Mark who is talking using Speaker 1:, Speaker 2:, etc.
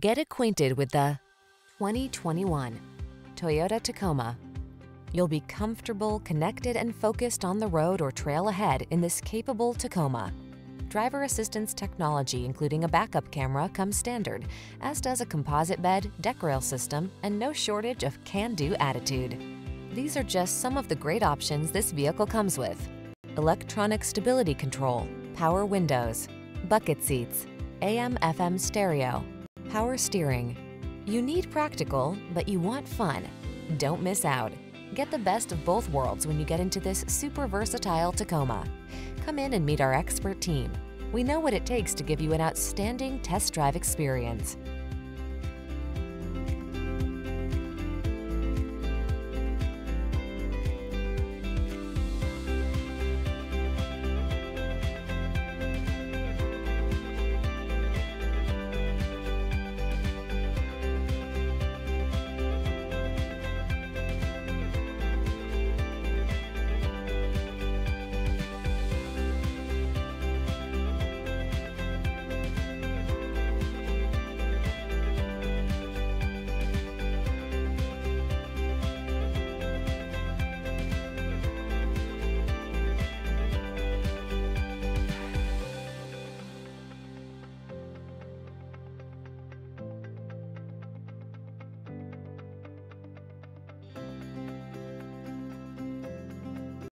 Speaker 1: Get acquainted with the 2021 Toyota Tacoma. You'll be comfortable, connected, and focused on the road or trail ahead in this capable Tacoma. Driver assistance technology, including a backup camera, comes standard, as does a composite bed, deck rail system, and no shortage of can-do attitude. These are just some of the great options this vehicle comes with. Electronic stability control, power windows, bucket seats, AM FM stereo, power steering. You need practical, but you want fun. Don't miss out. Get the best of both worlds when you get into this super versatile Tacoma. Come in and meet our expert team. We know what it takes to give you an outstanding test drive experience.